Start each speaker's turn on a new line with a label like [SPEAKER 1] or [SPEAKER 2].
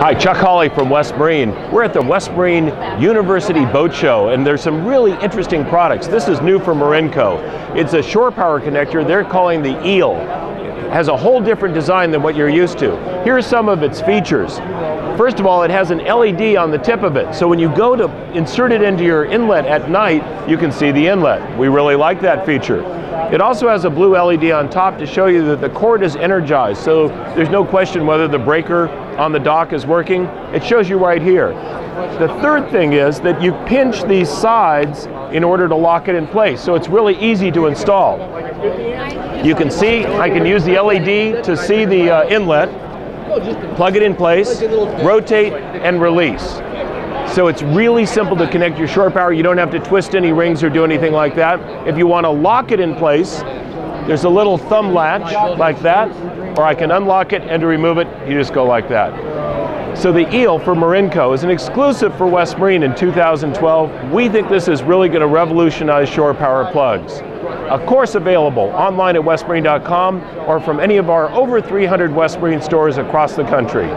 [SPEAKER 1] Hi, Chuck Hawley from West Marine. We're at the West Marine University Boat Show, and there's some really interesting products. This is new from Marinco. It's a shore power connector they're calling the EEL. Has a whole different design than what you're used to. Here are some of its features. First of all, it has an LED on the tip of it, so when you go to insert it into your inlet at night, you can see the inlet. We really like that feature. It also has a blue LED on top to show you that the cord is energized, so there's no question whether the breaker on the dock is working. It shows you right here. The third thing is that you pinch these sides in order to lock it in place, so it's really easy to install. You can see, I can use the LED to see the uh, inlet, plug it in place, rotate, and release. So it's really simple to connect your shore power. You don't have to twist any rings or do anything like that. If you want to lock it in place, there's a little thumb latch like that, or I can unlock it and to remove it, you just go like that. So the EEL for Marinco is an exclusive for West Marine in 2012. We think this is really going to revolutionize shore power plugs. A course available online at westmarine.com or from any of our over 300 West Marine stores across the country.